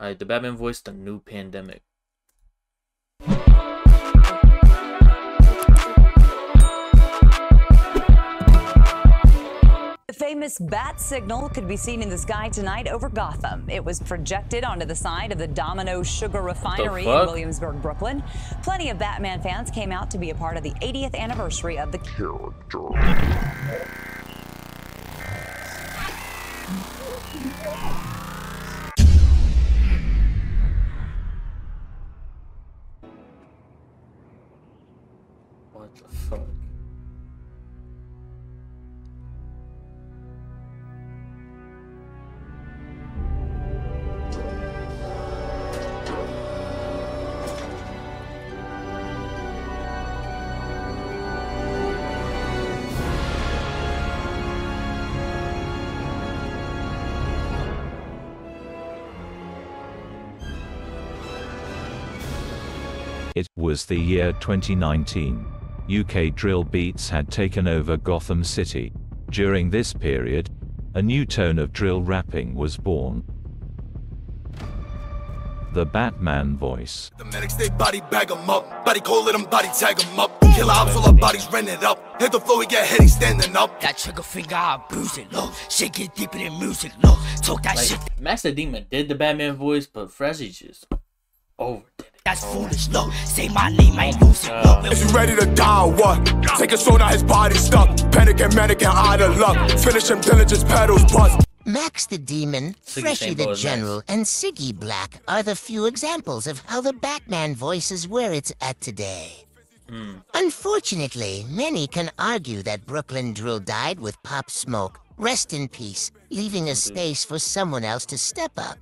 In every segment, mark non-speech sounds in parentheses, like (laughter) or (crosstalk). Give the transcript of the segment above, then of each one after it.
Alright, the Batman voice, the new pandemic. The famous bat signal could be seen in the sky tonight over Gotham. It was projected onto the side of the Domino Sugar Refinery in? Williamsburg, Brooklyn. Plenty of Batman fans came out to be a part of the 80th anniversary of the What It was the year 2019. UK drill beats had taken over Gotham City. During this period, a new tone of drill rapping was born. The Batman voice. The medics, they body bag 'em up. Body call let 'em body tag 'em up. Kill ops, all our bodies rented up. Hit the floor, we get heady standing up. That trigger finger, I bruise it, look. Shit get deeper than music, look. Talk that shit, Master Demon did the Batman voice, but Freshy just overdid it. That's foolish, look. Say my name, I ain't lose it, look. Is you ready to die or what? Take a sword, now his body stuck. Panic and manic and out of luck. Finish him, diligence, pedals, bust. Max the Demon, Siggy Freshy Saint the Paul is General, and Siggy Black are the few examples of how the Batman voice is where it's at today. Unfortunately, many can argue that Brooklyn Drill died with Pop Smoke. Rest in peace, leaving a space for someone else to step up.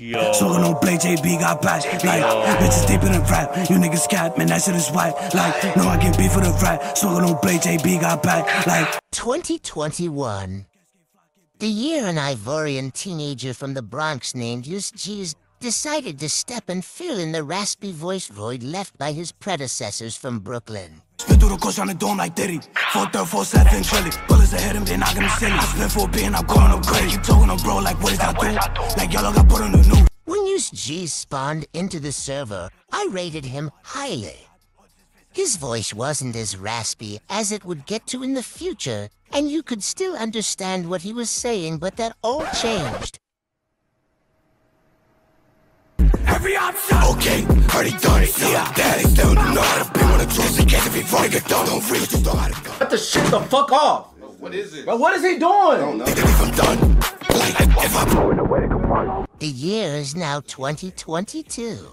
Yo. Smoking on play, JB got back. Like, bitches deep in the rap. You niggas cat, (laughs) man, that shit is whack. Like, no, I get beef for the rap. Smoking on play, JB got back. Like, 2021. The year an Ivorian teenager from the Bronx named Yus Gz decided to step and fill in the raspy voice void left by his predecessors from Brooklyn. spit through the course on the dome like Diddy. 4 3 4 7 trilly. Bullets that hit him, they knocking him silly. I split for a being, I'm going up crazy. Keep talking on bro, like, what is I do? Like, y'all got put on the news. When Yus G spawned into the server, I rated him highly. His voice wasn't as raspy as it would get to in the future, and you could still understand what he was saying, but that all changed. Every option. Okay, already done it. Yeah, daddy still know how to be when the truth in case if he wrong, get done. Don't really you know how to go. Cut the shit the fuck off. What is it? Bro, what is he doing? Think if I'm done. Like, if I'm going away to confront. The year is now 2022.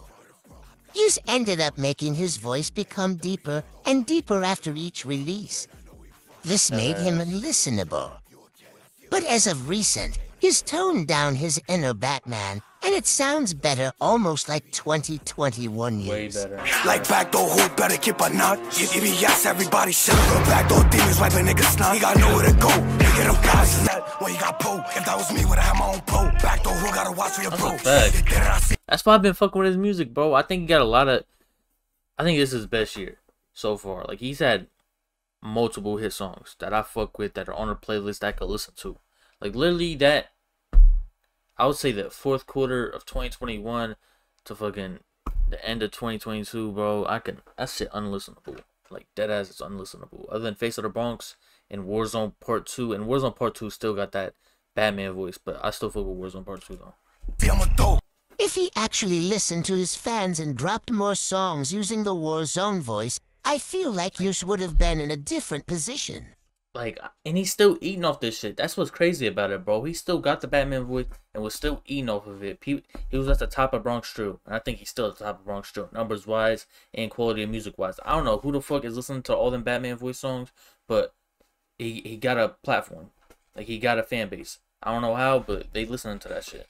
Hughes ended up making his voice become deeper and deeper after each release. This made him uh. listenable. But as of recent, he's toned down his inner Batman, and it sounds better almost like 2021 Way years. better. Like backdoor who better keep a knot. If he yes, everybody shut up. Backdoor demons wiping niggas snot. He got nowhere to go. Nigga, them guys is that when he got pulled. If that was me, would I have my own pole? Backdoor who gotta watch for your That's bro. a fact. Did it, I see. That's why I've been fucking with his music, bro. I think he got a lot of. I think this is his best year so far. Like he's had multiple hit songs that I fuck with that are on a playlist that I could listen to. Like literally that. I would say the fourth quarter of 2021 to fucking the end of 2022, bro. I can that shit unlistenable. Like dead ass is unlistenable. Other than Face of the Bronx and Warzone Part Two, and Warzone Part Two still got that Batman voice, but I still fuck with Warzone Part Two though. See, I'm a dope. If he actually listened to his fans and dropped more songs using the Warzone voice, I feel like Hughes would have been in a different position. Like, and he's still eating off this shit. That's what's crazy about it, bro. He still got the Batman voice and was still eating off of it. He, he was at the top of Bronx Drew, and I think he's still at the top of Bronx Drew, numbers wise and quality of music wise. I don't know who the fuck is listening to all them Batman voice songs, but he he got a platform, like he got a fan base. I don't know how, but they listening to that shit.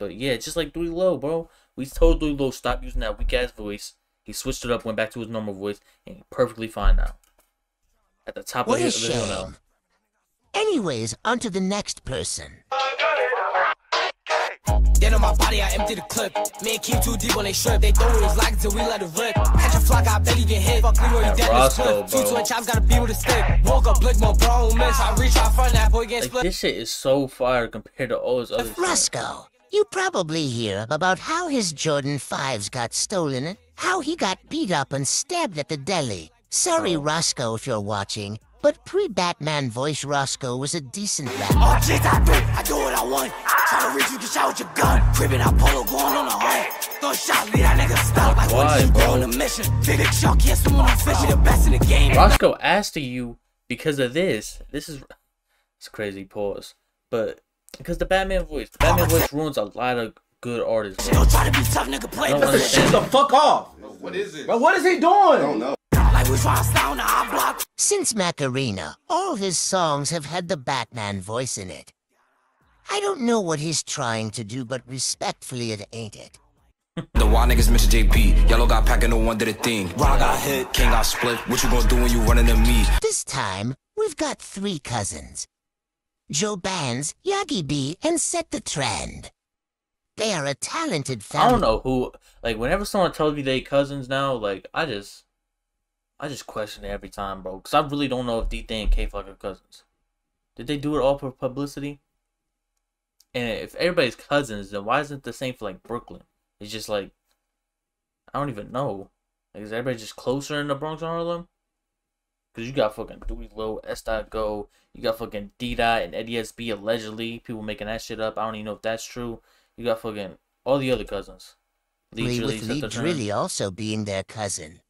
But yeah, just like Dewey Low, bro. We told Dewey Low stop using that weak ass voice. He switched it up, went back to his normal voice, and he perfectly fine now. At the top What of a of the hill now. Anyways, on to the next person. Then on my body, I empty the clip. Me and Keem too deep on they strip. They throw it as lock until we let it rip. Catch a flock, I bet he get hit. Fuck Leroy, he dead as Roscoe, clip. Two bro. twin chops, got a beat with a stick. Woke up, blick more, bro, I miss. I reach out front, that boy get Like split. this shit is so fire compared to all his other shit. Roscoe, you probably hear about how his Jordan 5s got stolen, how he got beat up and stabbed at the deli. Sorry, Roscoe, if you're watching, but pre-Batman voice Roscoe was a decent rapper. Oh, shit, I do. I do what I want. Try to reach you, get shot with your gun. Cribbing out polo, going on the hunt. Throw a shot, leave that nigga stuck. Like, Why, what is you bro? on a mission? Big big yes, someone who's fishing the best in the game. Roscoe asked you because of this. This is it's crazy. Pause. But because the Batman voice, the Batman voice ruins a lot of good artists. Don't try to be tough, nigga, play I don't Shut the fuck off. What is it? Bro, what is he doing? I don't know. Like we try to stay on the block. Since Macarena, all his songs have had the Batman voice in it. I don't know what he's trying to do, but respectfully, it ain't it. The wild niggas mention JP. Yellow got packing the one did a thing. Raw got hit, King got split. What you gonna do when you running to me? This time, we've got three cousins. Joe Bands, Yagi B, and Set the Trend. They are a talented family. I don't know who. Like whenever someone tells me they cousins now, like I just, I just question it every time, bro. Cause I really don't know if DThang and Kay Flock are cousins. Did they do it all for publicity? And if everybody's cousins, then why isn't it the same for like Brooklyn? It's just like, I don't even know. Like, is everybody just closer in the Bronx and Harlem? Cause you got fucking Dewey Low, S. Go, you got fucking D Dot and Eddie SB allegedly. People making that shit up. I don't even know if that's true. You got fucking all the other cousins. Lee with Lee. Drilly also being their cousin.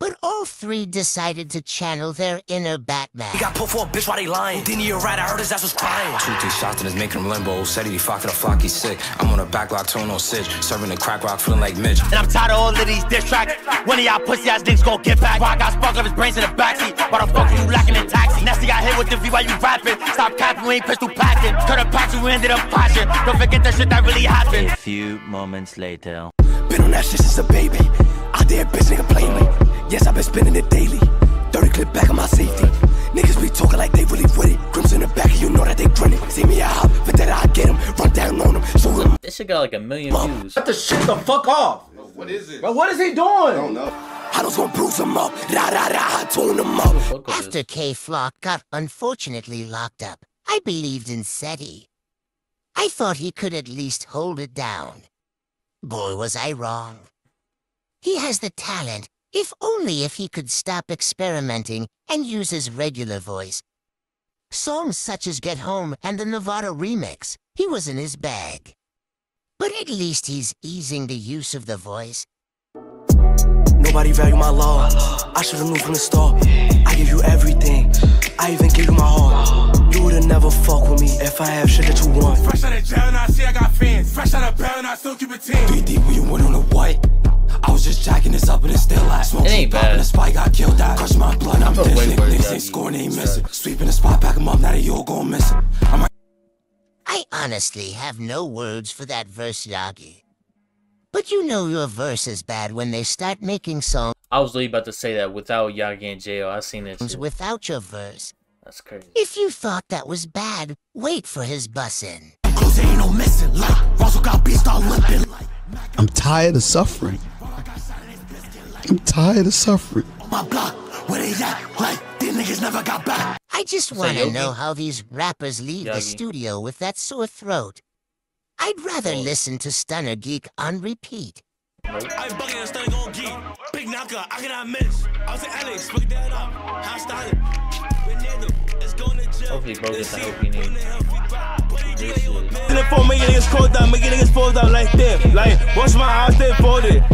But all three decided to channel their inner Batman. He got put for a bitch while they lying. Didn't you right? I heard his ass was crying. Two, three shots and it's making him limbo. Said he fucked in a flock, he's sick. I'm on a backlot, tone on sitch. Serving the crack rock, feeling like Mitch. And I'm tired of all of these diss tracks. One of y'all pussy ass niggas gon' get back. Why I got spark up his brains in the backseat. Why the fuck are you lacking in taxi? Nasty got hit with the V while you rapping. Stop capping, we ain't pistol packing. Cut a patch, we ended up passion. Don't forget that shit that really happened. A few moments later. Been on that shit since a baby. Out there, bitch, nigga, play me. Yes, I've been spending it daily. 30 clip back on my safety. Niggas be talking like they really with it. Grims in the back, you know that they grinning. See me out, for that I get 'em. Run down on 'em, show 'em. This shit got like a million views. Shut the shit the fuck off. What is it? Bro, what is he doing? I don't know. I was gonna bruise 'em up. Rah, rah, rah, tune 'em up. Fuck with After. Kay Flock got unfortunately locked up, I believed in SETI. I thought he could at least hold it down. Boy, was I wrong. He has the talent, if only if he could stop experimenting and use his regular voice. Songs such as Get Home and the Nevada remix, he was in his bag. But at least he's easing the use of the voice. Nobody value my love. I should've knew from the start. I give you everything. I even give you my heart. You would've never fuck with me if I have shit that you want. Fresh out of jail, now I see I got fans. Fresh out of barrel, now I still keep it team. Three deep when you went on the white. I was just jacking this up and it's still at. Smoke It ain't popping bad. the spike, got killed that. Crush my blood, I'm feel dead. way Niggas ain't scoring, ain't missing. Sweeping the spot, pack 'em up, now they all gon' miss it. I'm I honestly have no words for that verse, Yagi. But you know your verse is bad when they start making songs I was literally about to say that without Yagi and J.O. I seen that shit. without your verse. That's crazy. If you thought that was bad, wait for his bussin'. close, ain't no missing. Like, got beat, start limping. I'm tired of suffering. I'm tired of suffering. On my block, where they at? Like, these niggas never got back. I just want to know how these rappers leave the studio with that sore throat. I'd rather Oh. listen to Stunner Geek on repeat. I ain't bugging and starting on geek. Big knocker, I cannot miss. I was in Alex, fuck that up. How started? It's going to jail. Hopefully, bro gets the help he needs. This shit. In the phone, niggas cold down, making niggas fall down like that. Like, watch my eyes, they folded.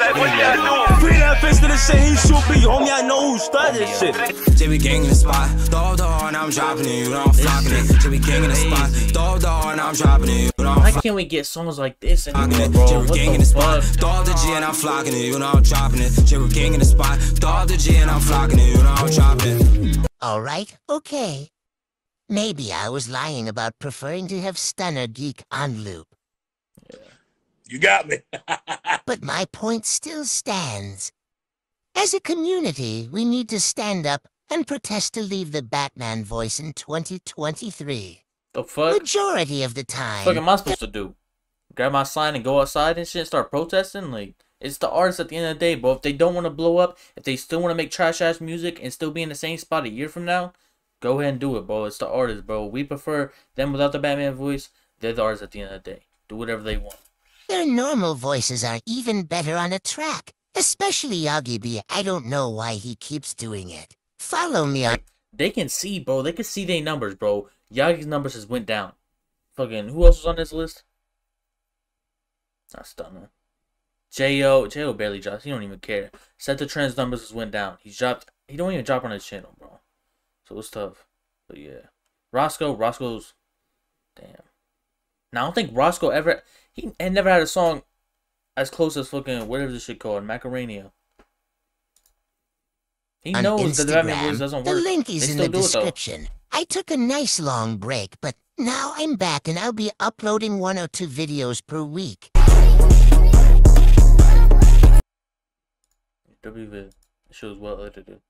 Like, what you gotta do? Free that bitch to the shit, he shoot me. Homie, I know who started this shit. JB gang in the spot. Throw the hard, now I'm dropping it. You know I'm flocking it. JB gang in the spot. Throw the hard, now I'm dropping it. You know I'm Why can't we get songs like this it. anymore, bro? JB What gang in the the spot. fuck? Throw the G and I'm flocking it. You know I'm dropping it. JB gang in the spot. Throw the G and I'm flocking it. You know I'm dropping it. Alright, okay. Maybe I was lying about preferring to have Stunner Geek on loop. You got me. (laughs) But my point still stands. As a community, we need to stand up and protest to leave the Batman voice in 2023. The fuck? Majority of the time. What am I supposed to do? Grab my sign and go outside and shit and start protesting? Like, it's the artists at the end of the day, bro. If they don't want to blow up, if they still want to make trash ass music and still be in the same spot a year from now, go ahead and do it, bro. It's the artists, bro. We prefer them without the Batman voice. They're the artists at the end of the day. Do whatever they want. Their normal voices are even better on a track. Especially Yagi B. I don't know why he keeps doing it. Follow me on. They can see, bro. They can see their numbers, bro. Yagi's numbers has went down. Fucking, who else was on this list? Not stunning. J.O. J.O. barely drops. He don't even care. Set the trends numbers has went down. He's dropped. He don't even drop on his channel, bro. So it's tough. But yeah. Roscoe. Roscoe's. Damn. Now, I don't think Roscoe ever. He had never had a song as close as fucking whatever this shit called Macarena. He on knows that the Batman voice doesn't work. The link is in the do it, description. I took a nice long break, but now I'm back and I'll be uploading one or two videos per week. W. It shows well edited.